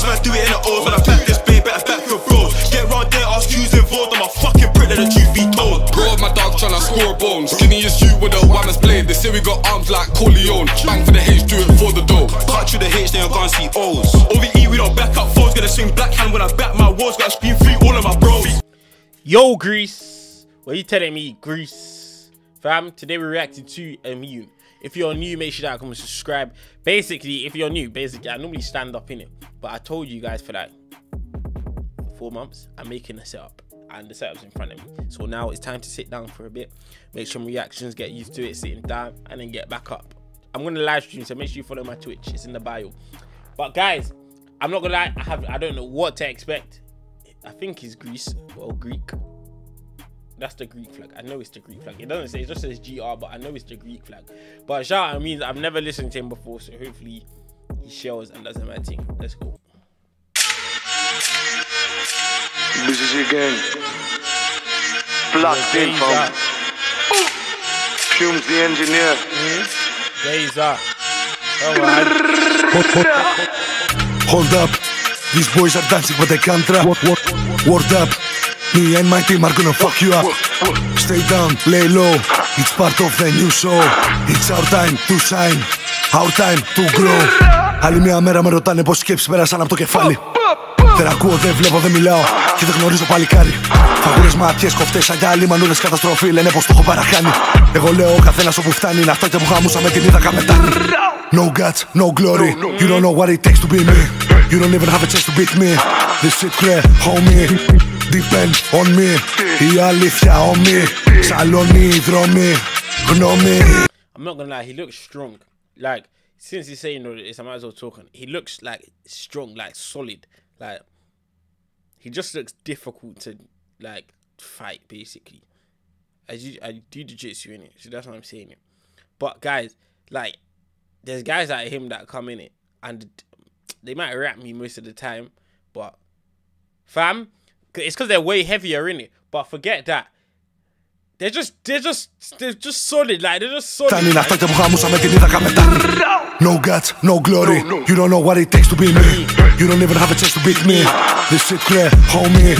Next man do it in the O's. When I back this bay, better back your bros. Get round there, ask who's involved. I'm a fucking prick, let the truth be told. Bro, my dog tryna score bones. Skinny as you with the one blade. They say we got arms like Corleone. Bang for the H, do it for the dough. Cut through the H, then you're gonna see O's. OVE, we don't back up foes. Gonna swing black hand when I back my walls. Gotta scream free all of my bros. Yo, Greece. What are you telling me, Greece? Fam, today we're reacting to Immune. If you're new, make sure that come and subscribe. Basically, if you're new, basically, I normally stand up in it. But I told you guys for like four months, I'm making a setup. And the setup's in front of me. So now it's time to sit down for a bit. Make some reactions, get used to it, sitting down, and then get back up. I'm gonna live stream, so make sure you follow my Twitch. It's in the bio. But guys, I'm not gonna lie, I have I don't know what to expect. I think he's Greece or Greek. That's the Greek flag. I know it's the Greek flag. It doesn't say, it just says GR, but I know it's the Greek flag. But shout out means I've never listened to him before, so hopefully he shows and does my thing. Let's go. BCG gang. Plugged in from Fumez the engineer. Hmm? Days up. Alright. Hold up, these boys are dancing but they with the contra. Word up, me and my team are gonna fuck you up. Stay down, lay low. It's part of the new show. It's our time to shine, our time to grow. Άλλη μια μέρα με ρωτάνε πως σκέψεις πέρασαν από το κεφάλι. Δεν ακούω, δεν βλέπω, δεν μιλάω και δεν γνωρίζω παλικάρι. Φαγούρες μάτιες, κοφτές, αγιάλοι, μανούδες καταστροφή λένε πως το έχω παραχάνει. Εγώ λέω ο καθένας όπου φτάνει είναι αυτό και που χάμουσα με την είδα καμετάνη. No guts, no glory. You don't know what it takes to be me. You don't even have a chance to beat me. This shit clear, homie. Depend on me. Η αλήθεια, homie. Σαλόνι, δρόμοι, γνώμη. I'm not gonna lie, he looks strong. Like, since he's saying all this, I might as well talk on. He looks like strong, like solid. Like, he just looks difficult to like fight, basically. I do, I do jiu-jitsu in it, so that's what I'm saying. It. But guys, like, there's guys like him that come in it, and they might rap me most of the time, but fam, it's because they're way heavier in it. But forget that. They're just, they're just, they're just solid. Like they're just solid. Φτάνει like- αυτά και που χάμουσα με την είδα καμετάνη. No guts, no glory. You don't know what it takes to be me. You don't even have a chance to beat me. This shit clear, homie.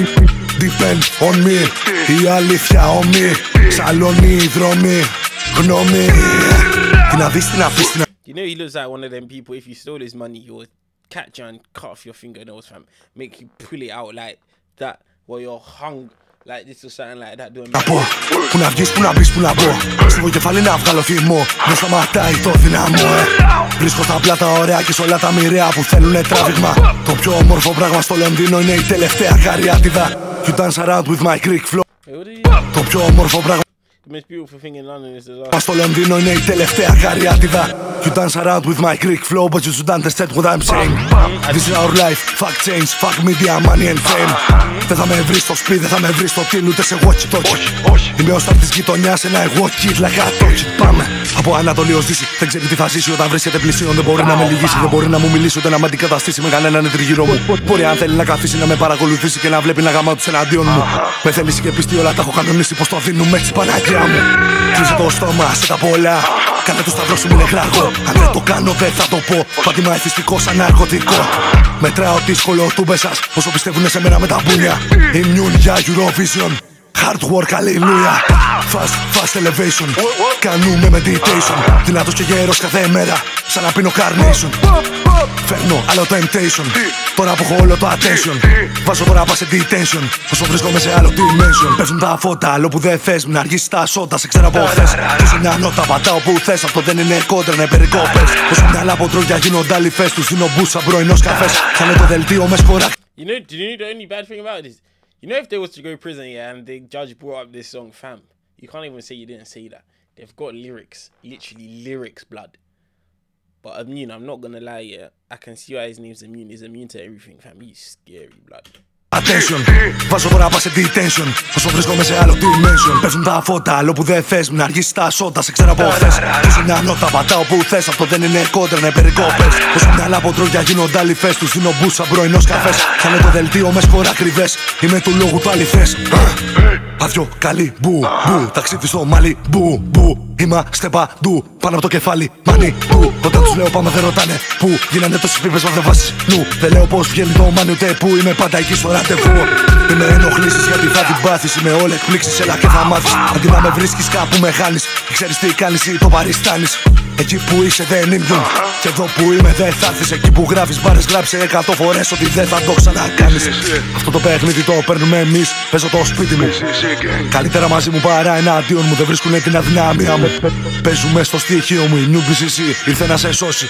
Depend on me. Η αλήθεια, homie. Σαλόνι, δρόμοι, γνώμη. Τι να δεις, τι να πεις, τι να You know, he looks like one of them people. If you stole his money, he would catch you and cut off your fingernails, fam. Make you pull it out like That while you're hung like this or something like that. Doing να πω Πού να βγεις, πού να μπεις, πού να μπω Στο κεφάλι να βγάλω θυμό Δεν σταματάει το δυναμό ε. Βρίσκω στα πλάτα ωραία και σε όλα τα μοιραία που θέλουνε τράβηγμα Το πιο όμορφο πράγμα στο Λονδίνο είναι η τελευταία καριάτιδα You dance around with my Greek flow Hey, what are you? Το πιο όμορφο πράγμα The most beautiful thing in London is the last. στο Λονδίνο είναι η τελευταία καριάτιδα You dance around with my Greek flow But you should understand what I'm saying. This is our life, fuck change, fuck media, money and fame. Δεν θα με βρεις στο σπίτι, δεν θα με βρεις στο τίλ ούτε σε watch talkie Είμαι ο στάρ της γειτονιάς, ένα εγώ kid like a talkie Πάμε. Από Ανατολή ως Δύση. Δεν ξέρει τι θα ζήσει όταν βρίσκεται πλησίον. Δεν μπορεί να με λυγίσει, δεν μπορεί να μου μιλήσει Ούτε να με αντικαταστήσει με κανέναν τριγύρω μου. Μπορεί αν θέλει να καθίσει να με παρακολουθήσει Και να βλέπει να γαμάω τους εναντίον μου. Με θέληση και πίστη όλα τα έχω κανονίσει Πως το δίνουμε έτσι Παναγία μου Κλείσε το στόμα σε τα πολλά. Κάνε το σταυρό σου μην εγράγω Αν δεν το κάνω δεν θα το πω. Πάτημα εθιστικό σαν ναρκωτικό. Μετράω δύσκολο τούμπε σας Όσο πιστεύουνε σε μένα με τα μπούνια. Immune για Eurovision Hard work, hallelujah. Fast, fast elevation. Κάνουμε meditation. Δυνατός και γέρος κάθε μέρα. Σαν να πίνω carnation. Φέρνω άλλο temptation. Τώρα που έχω όλο το attention. Βάζω τώρα πα σε detention. Όσο βρίσκομαι σε άλλο dimension. Παίζουν τα φώτα, άλλο που δεν θες. Μην αργήσεις τα σώτα, σε ξέρω από χθες. Πόσο μια νότα πατάω που θες. Αυτό δεν είναι κόντρα, είναι περικόπες. Όσο μυαλά από τρόγια γίνονται άλλοι φες. Τους δίνω μπούσα πρωινός καφές. Θα είναι το δελτίο με σκορά. You know, do you know the only bad thing about this? You know, if they was to go to prison, yeah, and the judge brought up this song, fam, you can't even say you didn't say that. They've got lyrics, literally lyrics, blood. But Immune, I'm not gonna lie, yeah, I can see why his name's Immune. He's immune to everything, fam. He's scary, blood. Attention, βάζω τώρα πα σε detention Όσο βρίσκομαι σε άλλο dimension Παίζουν τα φώτα, άλλο που δεν θες Μην αργήσεις τα σώτα, σε ξέρω από χθες Πόσο μια νότα πατάω που θες Αυτό δεν είναι κόντρα, είναι περικόπες Όσο μυαλά από τρόγια γίνονται άλλοι φες Τους δίνω μπούσα πρωινός καφές Θα είναι το δελτίο με σκορά κρυβές Είμαι του λόγου του αληθές Άδειο καλή μπου μπου Ταξίδι στο μάλι μπου μπου Είμαστε παντού πάνω από το κεφάλι μάνι μπου Όταν τους λέω πάμε δεν ρωτάνε. Που Γίνανε τόσες πίπες μα δεν βάζεις νου. Δεν λέω πως βγαίνει το μάνι ούτε που Είμαι πάντα εκεί στο ραντεβού. Είμαι ενοχλήσεις γιατί θα την πάθεις. Είμαι όλα εκπλήξεις έλα και θα μάθεις. Αντί να με βρίσκεις κάπου με χάνεις. Ξέρεις τι κάνεις ή το παριστάνεις. Εκεί που είσαι δεν ήμουν Και εδώ που είμαι δεν θα έρθεις. Εκεί που γράφεις μπάρες γράψε εκατό φορές Ότι δεν θα το ξανακάνεις. Αυτό το παιχνίδι το παίρνουμε εμείς. Παίζω το σπίτι μου. Καλύτερα μαζί μου παρά εναντίον μου. Δεν βρίσκουνε την αδυναμία μου Παίζουμε στο στοιχείο μου Η νιούμπης εσύ ήρθε να σε σώσει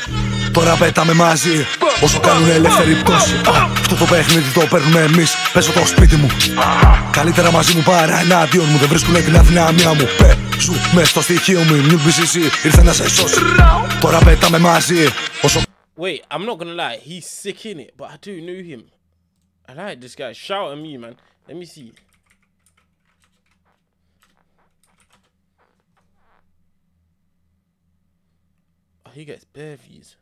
Τώρα πέταμε μαζί Όσο κάνουν ελεύθερη πτώση Αυτό το παιχνίδι το παίρνουμε εμείς Παίζω το σπίτι μου Καλύτερα μαζί μου παρά εναντίον μου Δεν βρίσκουνε την αδυναμία μου Παίζουμε στο στοιχείο μου Η νιούμπης εσύ ήρθε να σε σώσει Τώρα πέταμε μαζί Όσο Wait, I'm not gonna lie, he's sick in it, but I do know him. I like this guy. Shout at me, man. Let me see. Oh, he gets bare views.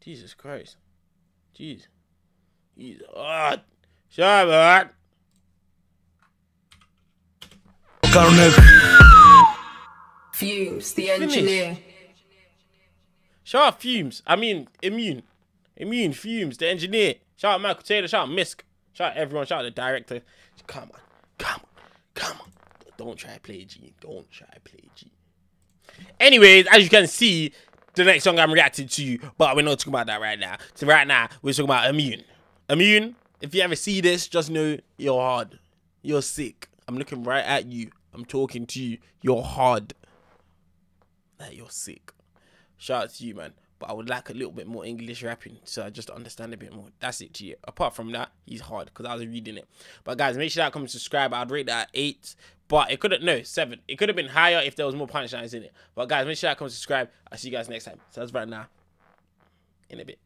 Jesus Christ. Jeez. He's hot. out. Fumez, the engineer. Shout out Fumez. I mean, Immune. Immune, Fumez, the engineer. Shout out Michael Taylor. Shout out Misk. Shout out everyone. Shout out the director. Come on. Come on. Come on. Don't try to play G. Don't try to play G. Anyways, as you can see, the next song I'm reacting to, but we're not talking about that right now. So right now, we're talking about Immune. Immune, if you ever see this, just know you're hard. You're sick. I'm looking right at you. I'm talking to you. You're hard. That you're sick. Shout out to you, man. But I would like a little bit more English rapping so I just understand a bit more. That's it to you. Apart from that, he's hard because I was reading it. But guys, make sure that comment, subscribe. I'd rate that at eight. But it couldn't, no, seven. It could have been higher if there was more punchlines in it. But guys, make sure that come subscribe. I'll see you guys next time. So that's right now. In a bit.